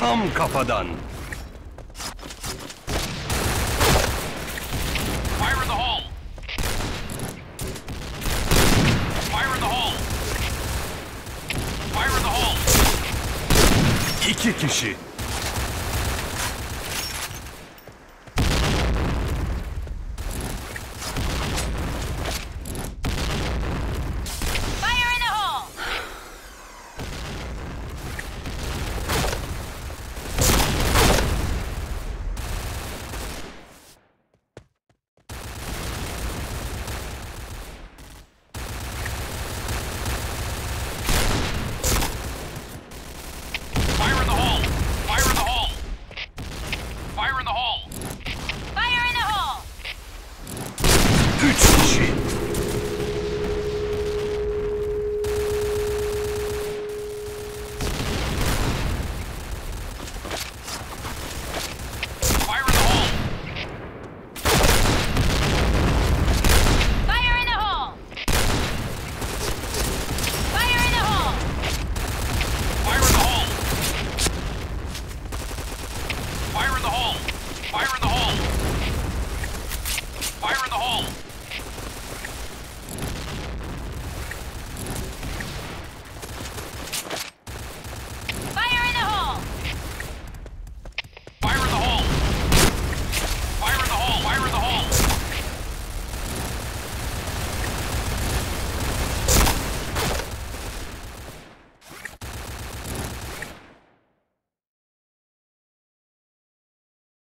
Tam kafadan. Fire in the hole! Fire in the hole! Fire in the hole! İki kişi.